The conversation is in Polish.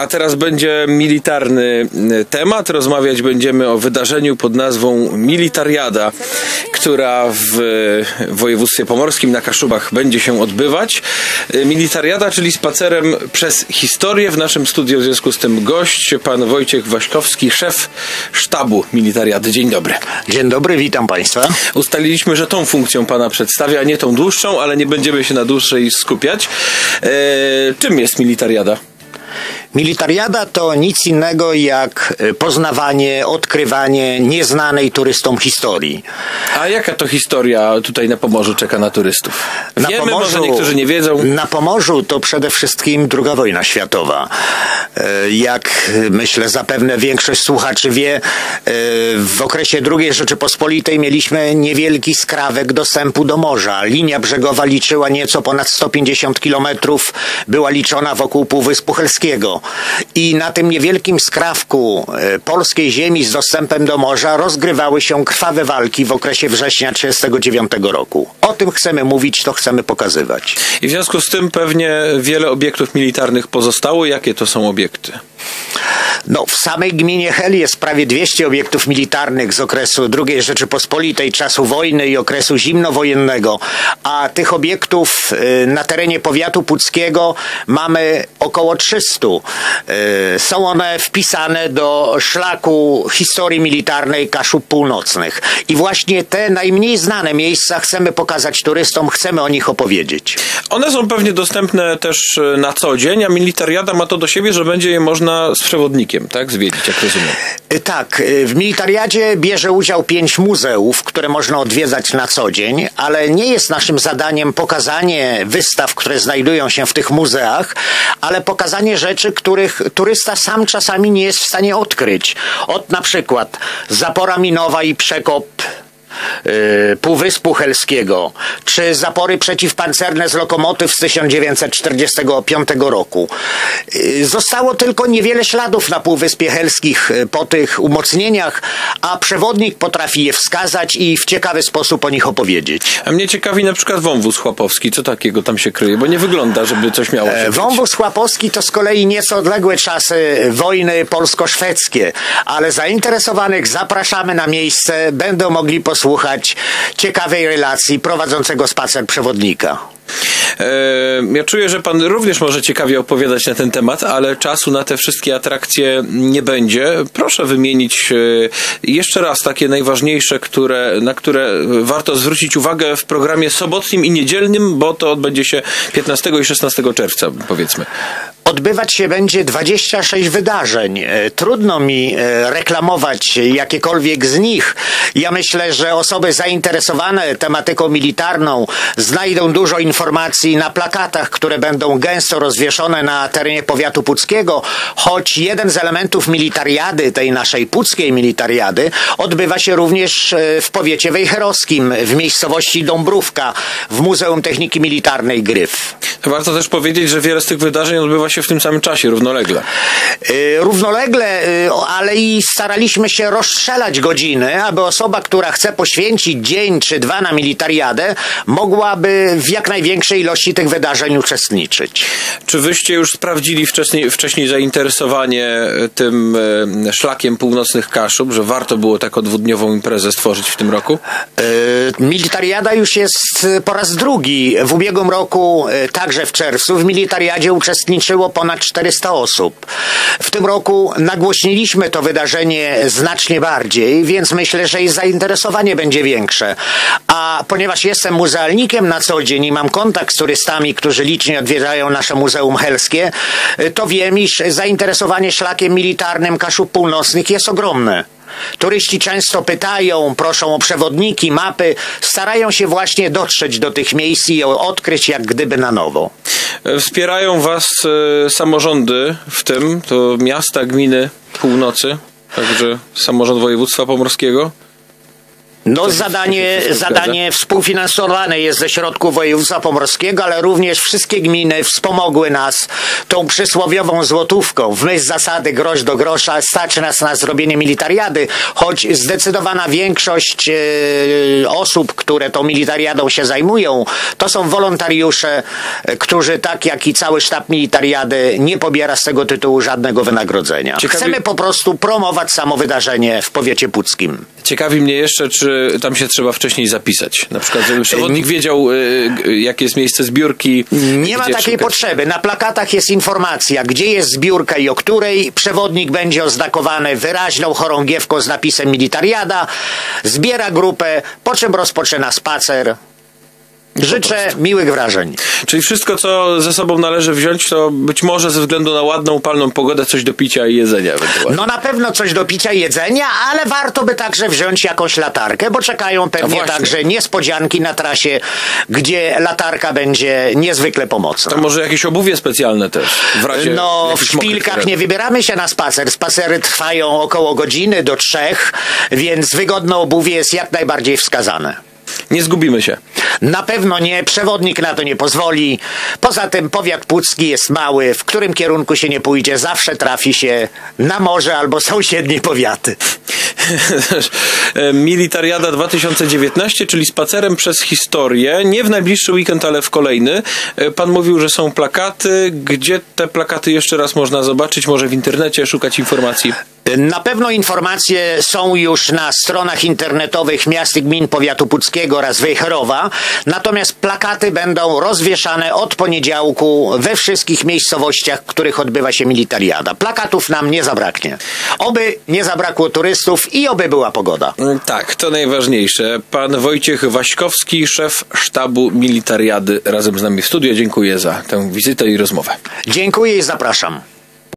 A teraz będzie militarny temat. Rozmawiać będziemy o wydarzeniu pod nazwą Militariada, która w województwie pomorskim na Kaszubach będzie się odbywać. Militariada, czyli spacerem przez historię. W naszym studiu w związku z tym gość, pan Wojciech Waśkowski, szef sztabu Militariady. Dzień dobry. Dzień dobry, witam państwa. Ustaliliśmy, że tą funkcją pana przedstawia, a nie tą dłuższą, ale nie będziemy się na dłuższej skupiać. Eee, czym jest Militariada? Militariada to nic innego jak e, poznawanie, odkrywanie nieznanej turystom historii. A jaka to historia tutaj na Pomorzu czeka na turystów? Na Wiemy, Pomorzu, może niektórzy nie wiedzą. Na Pomorzu to przede wszystkim II wojna światowa. E, jak e, myślę zapewne większość słuchaczy wie, w okresie II Rzeczypospolitej mieliśmy niewielki skrawek dostępu do morza. Linia brzegowa liczyła nieco ponad 150 kilometrów, była liczona wokół Półwyspu Helskiego. I na tym niewielkim skrawku e, polskiej ziemi z dostępem do morza rozgrywały się krwawe walki w okresie września 1939 roku. O tym chcemy mówić, to chcemy pokazywać. I w związku z tym pewnie wiele obiektów militarnych pozostało. Jakie to są obiekty? No, w samej gminie Hel jest prawie 200 obiektów militarnych z okresu II Rzeczypospolitej, czasu wojny i okresu zimnowojennego, a tych obiektów y, na terenie powiatu puckiego mamy około 300. Y, są one wpisane do szlaku historii militarnej Kaszub Północnych. I właśnie te najmniej znane miejsca chcemy pokazać turystom, chcemy o nich opowiedzieć. One są pewnie dostępne też y, na co dzień, a militariada ma to do siebie, że będzie je można z przewodnikiem, tak? Zwiedzić, jak rozumiem. Tak, w militariadzie bierze udział pięć muzeów, które można odwiedzać na co dzień, ale nie jest naszym zadaniem pokazanie wystaw, które znajdują się w tych muzeach, ale pokazanie rzeczy, których turysta sam czasami nie jest w stanie odkryć. Od na przykład zapora minowa i przekop Y, Półwyspu Helskiego, czy zapory przeciwpancerne z lokomotyw z 1945 roku. Y, zostało tylko niewiele śladów na Półwyspie Helskich y, po tych umocnieniach, a przewodnik potrafi je wskazać i w ciekawy sposób o nich opowiedzieć. A mnie ciekawi na przykład wąwóz chłopowski. Co takiego tam się kryje? Bo nie wygląda, żeby coś miało się e, Wąwóz chłopowski to z kolei nieco odległe czasy wojny polsko-szwedzkie, ale zainteresowanych zapraszamy na miejsce, będą mogli posłuchać posłuchać ciekawej relacji prowadzącego spacer przewodnika. Ja czuję, że pan również może ciekawie opowiadać na ten temat, ale czasu na te wszystkie atrakcje nie będzie. Proszę wymienić e, jeszcze raz takie najważniejsze, które, na które warto zwrócić uwagę w programie sobotnim i niedzielnym, bo to odbędzie się 15 i 16 czerwca, powiedzmy. Odbywać się będzie 26 wydarzeń. E, trudno mi reklamować jakiekolwiek z nich. Ja myślę, że osoby zainteresowane tematyką militarną znajdą dużo informacji na plakatach, które będą gęsto rozwieszone na terenie powiatu puckiego, choć jeden z elementów militariady, tej naszej puckiej militariady, odbywa się również e, w powiecie wejherowskim, w miejscowości Dąbrówka, w Muzeum Techniki Militarnej Gryf. Warto też powiedzieć, że wiele z tych wydarzeń odbywa się w tym samym czasie, równolegle. E, równolegle, e, ale i staraliśmy się rozstrzelać godziny, aby osoba, która chce poświęcić dzień czy dwa na militariadę, mogłaby w jak największej ilości tych wydarzeń uczestniczyć. Czy wyście już sprawdzili wcześniej, wcześniej zainteresowanie e, tym szlakiem północnych Kaszub, że warto było taką dwudniową imprezę stworzyć w tym roku? Militariada już jest po raz drugi. W ubiegłym roku, także w czerwcu, w militariadzie uczestniczyło ponad 400 osób. W tym roku nagłośniliśmy to wydarzenie znacznie bardziej, więc myślę, że i zainteresowanie będzie większe. A ponieważ jestem muzealnikiem na co dzień i mam kontakt z turystami, którzy licznie odwiedzają nasze Muzeum Helskie, to wiem, iż zainteresowanie szlakiem militarnym Kaszub Północnych jest ogromne. Turyści często pytają, proszą o przewodniki, mapy, starają się właśnie dotrzeć do tych miejsc i odkryć jak gdyby na nowo. Wspierają Was e, samorządy, w tym to miasta, gminy północy, także samorząd województwa pomorskiego? No zadanie, zadanie współfinansowane jest ze środków województwa pomorskiego, ale również wszystkie gminy wspomogły nas tą przysłowiową złotówką. W myśl zasady grosz do grosza stać nas na zrobienie militariady, choć zdecydowana większość e, osób, które tą militariadą się zajmują, to są wolontariusze, e, którzy tak jak i cały sztab militariady nie pobiera z tego tytułu żadnego wynagrodzenia. Ciekawi- Chcemy po prostu promować samo wydarzenie w powiecie puckim. Ciekawi mnie jeszcze, czy tam się trzeba wcześniej zapisać. Na przykład, żeby przewodnik wiedział, y, jakie jest miejsce zbiórki. Nie ma takiej szukać. potrzeby. Na plakatach jest informacja, gdzie jest zbiórka i o której. Przewodnik będzie oznakowany wyraźną chorągiewką z napisem Militariada. Zbiera grupę, po czym rozpoczyna spacer. Życzę miłych wrażeń. Czyli wszystko, co ze sobą należy wziąć, to być może ze względu na ładną, upalną pogodę, coś do picia i jedzenia ewentualnie. No na pewno coś do picia i jedzenia, ale warto by także wziąć jakąś latarkę, bo czekają pewnie także niespodzianki na trasie, gdzie latarka będzie niezwykle pomocna. To może jakieś obuwie specjalne też, w razie No, w szpilkach nie wybieramy się na spacer. Spacery trwają około godziny do trzech, więc wygodne obuwie jest jak najbardziej wskazane. Nie zgubimy się. Na pewno nie, przewodnik na to nie pozwoli. Poza tym powiat pucki jest mały, w którym kierunku się nie pójdzie, zawsze trafi się na morze albo sąsiednie powiaty. Militariada 2019, czyli spacerem przez historię, nie w najbliższy weekend, ale w kolejny. Pan mówił, że są plakaty. Gdzie te plakaty jeszcze raz można zobaczyć? Może w internecie szukać informacji? Na pewno informacje są już na stronach internetowych miast i gmin powiatu puckiego oraz Wejherowa, natomiast plakaty będą rozwieszane od poniedziałku we wszystkich miejscowościach, w których odbywa się militariada. Plakatów nam nie zabraknie. Oby nie zabrakło turystów i oby była pogoda. Mm, Tak, to najważniejsze. Pan Wojciech Waśkowski, szef sztabu militariady razem z nami w studio. Dziękuję za tę wizytę i rozmowę. Dziękuję i zapraszam.